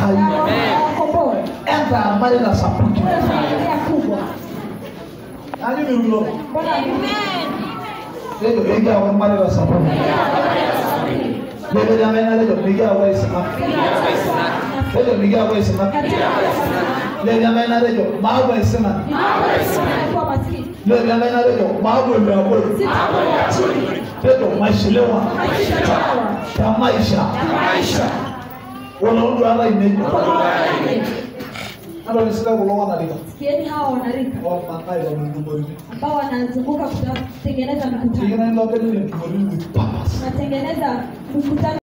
ha yi ɛda ama yi na saputu anyi mi wulɔ lẹ́yìn òbí gé àwọn ọmọdé lọ sọ̀rọ̀ lẹ́yìn òbí gé àwọn ọmọdé gé àwọn ìsìnà lẹ́yìn òbí gé àwọn ìsìnà lẹ́yìn òbí gé àwọn ìsìnà máa bọ̀ ìsìnà lẹ́yìn òbí gé àwọn ìsìnà máa bọ̀ ìlú àbúrò lẹ́yìn òbí gé àwọn ìsìnà máa ìṣà. wanaondo ala ine hata waislamu lo wanalika sikieni hao wanalika wamakai wamendumorili ambao wanazunguka kutengeneza mkutano tunatengeneza mkutano